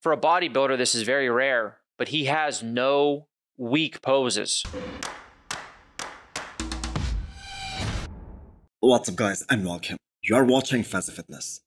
For a bodybuilder, this is very rare, but he has no weak poses. What's up guys and welcome. You are watching Fazi Fitness.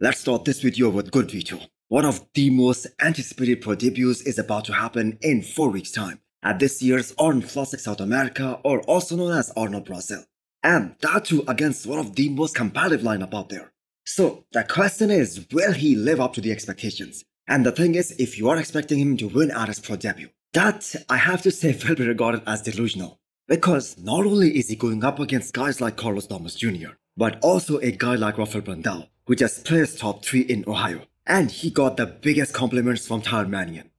Let's start this video with Good Vito. One of the most anticipated pro debuts is about to happen in 4 weeks time at this year's Arnold Classic South America or also known as Arnold Brazil. And that too against one of the most competitive lineup out there. So the question is, will he live up to the expectations? And the thing is, if you are expecting him to win at his pro debut, that I have to say will be regarded as delusional. Because not only is he going up against guys like Carlos Thomas Jr., but also a guy like Rafael Brandao, who just placed top 3 in Ohio. And he got the biggest compliments from Tyler Manion.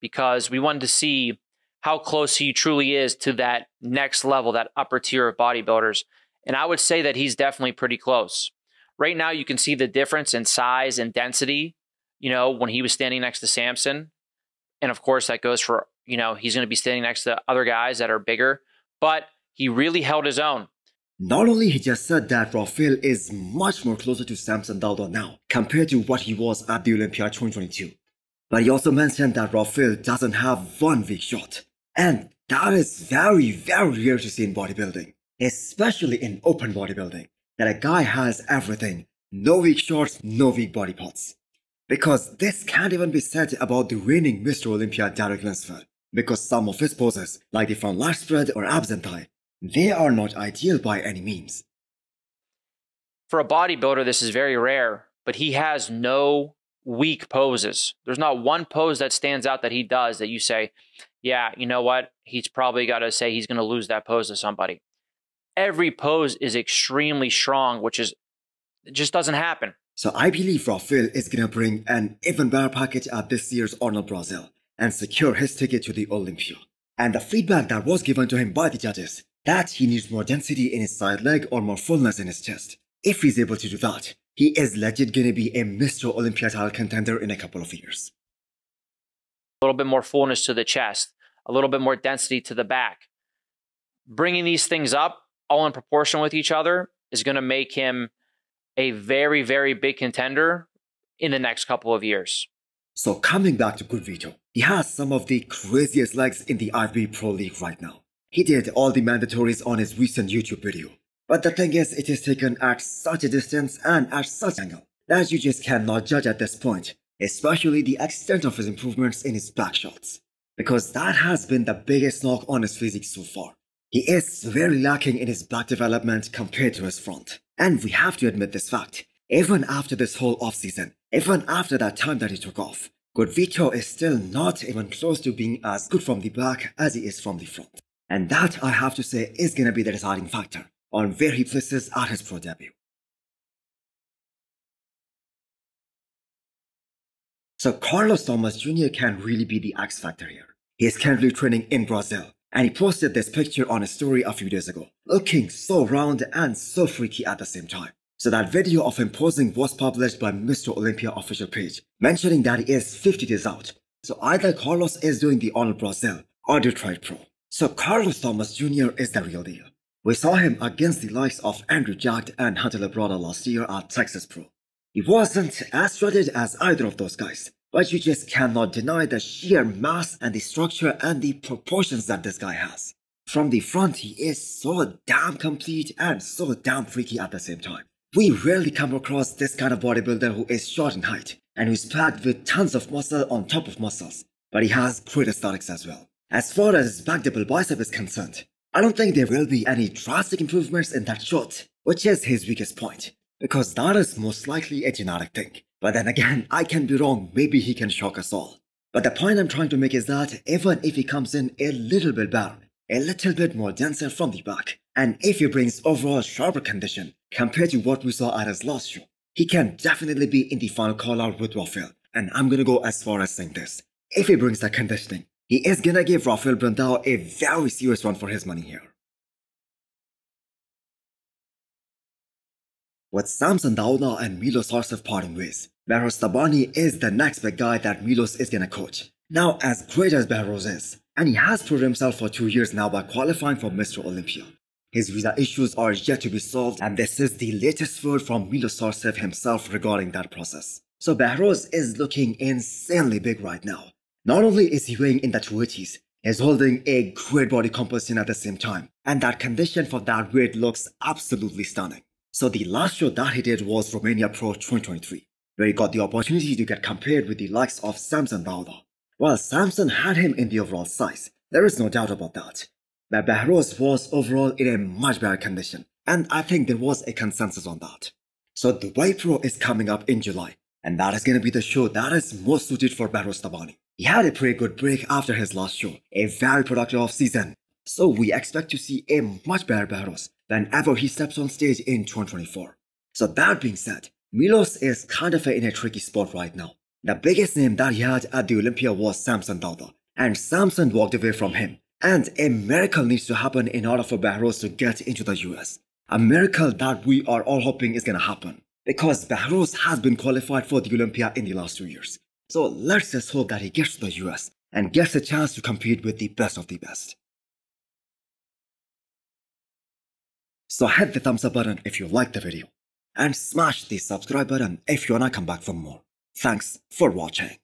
Because we wanted to see how close he truly is to that next level, that upper tier of bodybuilders. And I would say that he's definitely pretty close. Right now, you can see the difference in size and density, you know, when he was standing next to Samson. And of course, that goes for, you know, he's going to be standing next to other guys that are bigger, but he really held his own. Not only he just said that Rafael is much more closer to Samson Dauda now compared to what he was at the Olympia 2022. But he also mentioned that Rafael doesn't have one weak shot. And that is very, very rare to see in bodybuilding, especially in open bodybuilding that a guy has everything. No weak shorts, no weak body parts. Because this can't even be said about the reigning Mr. Olympia Derek Lunsford. Because some of his poses, like the front lat spread or abs they are not ideal by any means. For a bodybuilder, this is very rare, but he has no weak poses. There's not one pose that stands out that he does that you say, yeah, you know what? He's probably got to say he's going to lose that pose to somebody every pose is extremely strong, which is it just doesn't happen. So I believe Rafael is gonna bring an even better package at this year's Arnold Brazil and secure his ticket to the Olympia. And the feedback that was given to him by the judges that he needs more density in his side leg or more fullness in his chest. If he's able to do that, he is legit gonna be a Mr. Olympia title contender in a couple of years. A little bit more fullness to the chest, a little bit more density to the back. Bringing these things up all in proportion with each other is going to make him a very, very big contender in the next couple of years. So coming back to Good Vito, he has some of the craziest legs in the IFBB Pro League right now. He did all the mandatories on his recent YouTube video. But the thing is, it is taken at such a distance and at such angle that you just cannot judge at this point, especially the extent of his improvements in his back shots. Because that has been the biggest knock on his physique so far. He is very lacking in his back development compared to his front. And we have to admit this fact. Even after this whole offseason, even after that time that he took off, Good Vito is still not even close to being as good from the back as he is from the front. And that, I have to say, is gonna be the deciding factor on where he places at his pro debut. So Carlos Thomas Jr. can really be the X factor here. He is currently training in Brazil, and he posted this picture on his story a few days ago, looking so round and so freaky at the same time. So that video of him posing was published by Mr. Olympia official page, mentioning that he is 50 days out. So either Carlos is doing the Arnold Brazil or Detroit Pro. So Carlos Thomas Jr. is the real deal. We saw him against the likes of Andrew Jacked and Hunter Labrada last year at Texas Pro. He wasn't as shredded as either of those guys, but you just cannot deny the sheer mass and the structure and the proportions that this guy has. From the front, he is so damn complete and so damn freaky at the same time. We rarely come across this kind of bodybuilder who is short in height and who's packed with tons of muscle on top of muscles, but he has great aesthetics as well. As far as his back double bicep is concerned, I don't think there will be any drastic improvements in that shot, which is his weakest point, because that is most likely a genetic thing. But then again, I can be wrong, maybe he can shock us all. But the point I'm trying to make is that even if he comes in a little bit better, a little bit more denser from the back, and if he brings overall sharper condition compared to what we saw at his last show, he can definitely be in the final call out with Rafael. And I'm gonna go as far as saying this. If he brings that conditioning, he is gonna give Rafael Brandao a very serious run for his money here. With Samson Dauda and Milos Sarcev parting ways, Behrouz Tabani is the next big guy that Milos is gonna coach. Now, as great as Behrouz is, and he has proved himself for two years now by qualifying for Mr. Olympia, his visa issues are yet to be solved, and this is the latest word from Milos Sarcev himself regarding that process. So Behrouz is looking insanely big right now. Not only is he weighing in the 280s, he's holding a great body composition at the same time. And that condition for that weight looks absolutely stunning. So the last show that he did was Romania Pro 2023, where he got the opportunity to get compared with the likes of Samson Dauda. While Samson had him in the overall size, there is no doubt about that. But Behrouz was overall in a much better condition, and I think there was a consensus on that. So Dubai Pro is coming up in July, and that is going to be the show that is most suited for Behrouz Tabani. He had a pretty good break after his last show, a very productive off season. So we expect to see a much better Behrouz than ever he steps on stage in 2024. So that being said, Milos is kind of in a tricky spot right now. The biggest name that he had at the Olympia was Samson Dauda, and Samson walked away from him. And a miracle needs to happen in order for Behrouz to get into the US. A miracle that we are all hoping is gonna happen. Because Behrouz has been qualified for the Olympia in the last two years. So let's just hope that he gets to the US and gets a chance to compete with the best of the best. So hit the thumbs up button if you liked the video and smash the subscribe button if you wanna come back for more. Thanks for watching.